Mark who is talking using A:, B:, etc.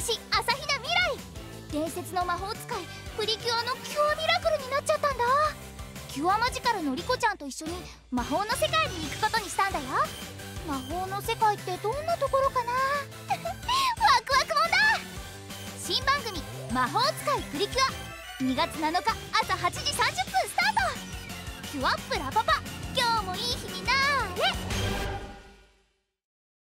A: 私朝比奈未来。伝説の魔法使いプリキュアのキュアミラクルになっちゃったんだ。キュアマジカルのリコちゃんと一緒に魔法の世界に行くことにしたんだよ。魔法の世界ってどんなところかな。ワクワクもんだ。新番組「魔法使いプリキュア」2月7日朝8時30分スタート。キュアップラパパ。